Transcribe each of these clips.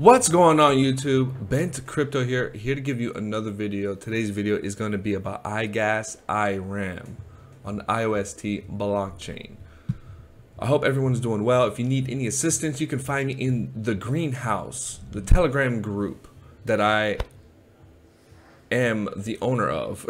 What's going on YouTube? Bent Crypto here, here to give you another video. Today's video is going to be about iGas IRAM on the IOST blockchain. I hope everyone's doing well. If you need any assistance, you can find me in the greenhouse, the Telegram group that I am the owner of.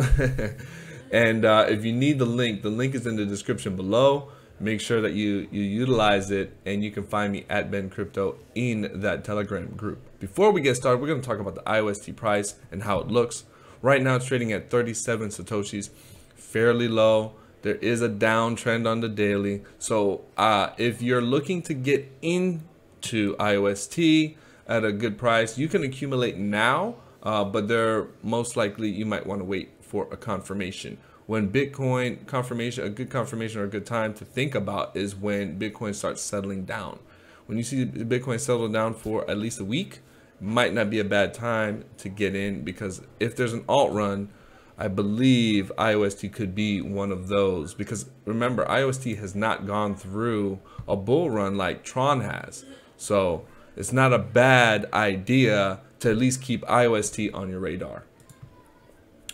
and uh, if you need the link, the link is in the description below make sure that you you utilize it and you can find me at Bent Crypto in that telegram group. Before we get started we're going to talk about the IOST price and how it looks. Right now it's trading at 37 satoshis fairly low. There is a downtrend on the daily. So uh, if you're looking to get into IOST at a good price you can accumulate now uh, but there most likely you might want to wait for a confirmation when Bitcoin confirmation, a good confirmation or a good time to think about is when Bitcoin starts settling down. When you see Bitcoin settle down for at least a week, might not be a bad time to get in because if there's an alt run, I believe IOST could be one of those because remember IOST has not gone through a bull run like Tron has. So it's not a bad idea to at least keep IOST on your radar.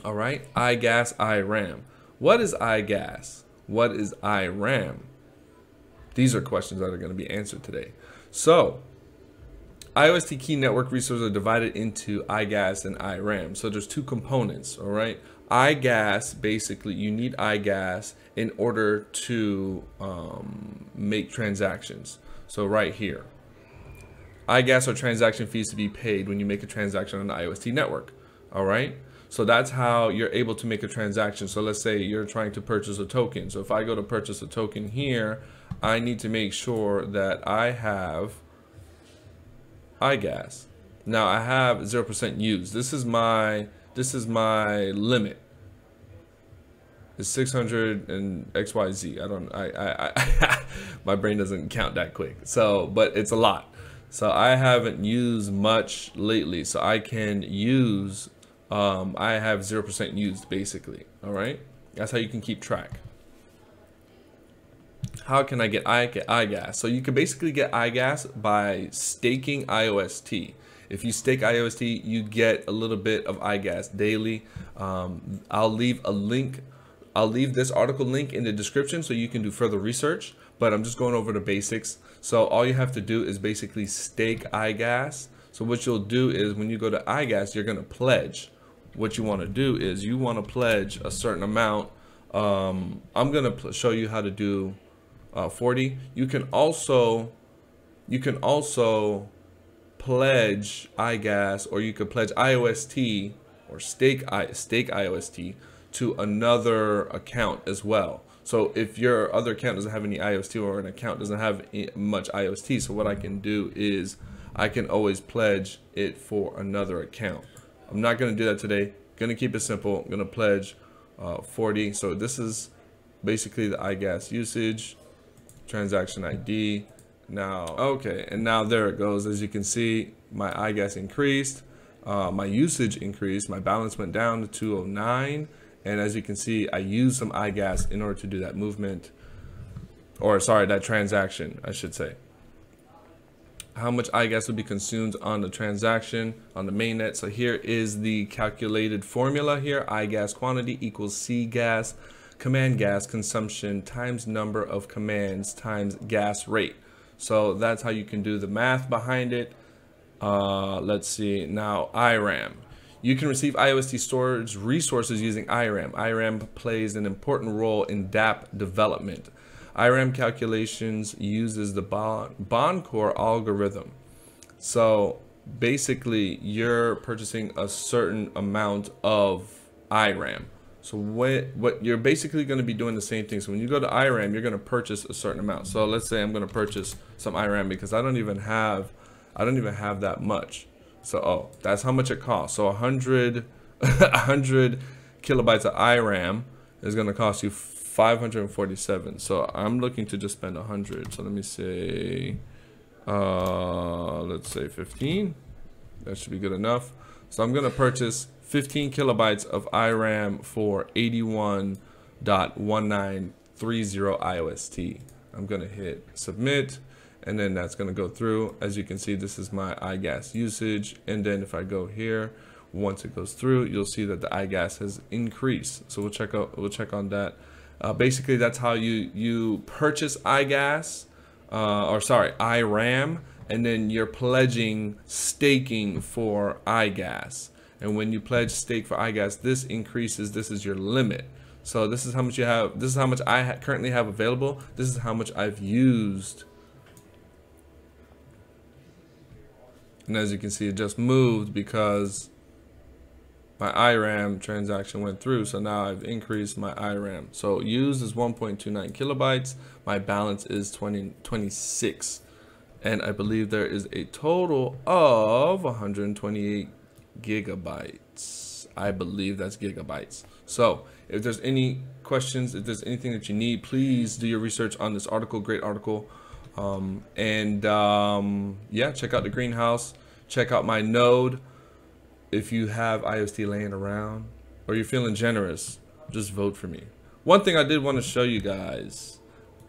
All right, iGas, iRAM. What is iGas? What is iRAM? These are questions that are going to be answered today. So, IOST key network resources are divided into iGas and iRAM. So there's two components, all right? iGas, basically, you need iGas in order to um, make transactions. So right here, iGas are transaction fees to be paid when you make a transaction on the IOST network, all right? So that's how you're able to make a transaction. So let's say you're trying to purchase a token. So if I go to purchase a token here, I need to make sure that I have iGas. Now I have 0% use. This is my this is my limit. It's 600 and XYZ. I don't I I, I my brain doesn't count that quick. So, but it's a lot. So I haven't used much lately. So I can use um, I have 0% used basically. All right. That's how you can keep track. How can I get iGas? So you can basically get iGas by staking IOST. If you stake IOST, you get a little bit of iGas daily. Um, I'll leave a link. I'll leave this article link in the description so you can do further research, but I'm just going over the basics. So all you have to do is basically stake iGas. So what you'll do is when you go to iGas, you're going to pledge what you want to do is you want to pledge a certain amount. Um, I'm going to show you how to do uh, 40. You can also you can also pledge iGas or you could pledge IOST or stake I, stake IOST to another account as well. So if your other account doesn't have any IOST or an account doesn't have much IOST, so what I can do is I can always pledge it for another account. I'm not going to do that today. Going to keep it simple. I'm going to pledge uh, 40. So this is basically the iGas usage, transaction ID. Now, okay, and now there it goes. As you can see, my iGas increased, uh, my usage increased, my balance went down to 209. And as you can see, I used some iGas in order to do that movement, or sorry, that transaction, I should say how much iGas would be consumed on the transaction on the mainnet. So here is the calculated formula here. iGas quantity equals C gas, command gas consumption times number of commands times gas rate. So that's how you can do the math behind it. Uh, let's see now IRAM. You can receive IOST storage resources using IRAM. IRAM plays an important role in dApp development. IRAM calculations uses the Bancor algorithm. So basically you're purchasing a certain amount of IRAM. So what, what you're basically going to be doing the same thing. So when you go to IRAM, you're going to purchase a certain amount. So let's say I'm going to purchase some IRAM because I don't even have, I don't even have that much. So, oh, that's how much it costs. So 100, 100 kilobytes of IRAM is going to cost you 547 so i'm looking to just spend 100 so let me say uh let's say 15 that should be good enough. So i'm going to purchase 15 kilobytes of iram for 81.1930 iost i'm going to hit submit and then that's going to go through. As you can see this is my iGas usage. And then if I go here once it goes through you'll see that the iGas has increased. So we'll check out we'll check on that uh, basically that's how you you purchase iGas uh, or sorry iRAM and then you're pledging staking for iGas. And when you pledge stake for iGas this increases this is your limit. So this is how much you have this is how much I ha currently have available. This is how much I've used. And as you can see, it just moved because my IRAM transaction went through. So now I've increased my IRAM. So used is 1.29 kilobytes. My balance is 20, 26. And I believe there is a total of 128 gigabytes. I believe that's gigabytes. So if there's any questions, if there's anything that you need, please do your research on this article. Great article. Um, and um, yeah, check out the greenhouse. Check out my node. If you have IOST laying around or you're feeling generous, just vote for me. One thing I did want to show you guys,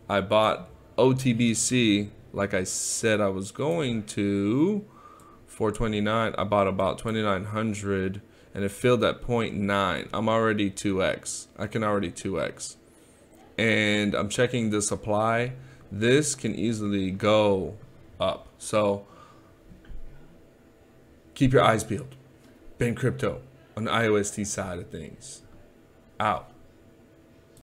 I bought OTBC like I said I was going to. 429, I bought about 2900 and it filled at 0.9. I'm already 2x. I can already 2x. And I'm checking the supply this can easily go up. So keep your eyes peeled. Bent Crypto on the IOST side of things. Out.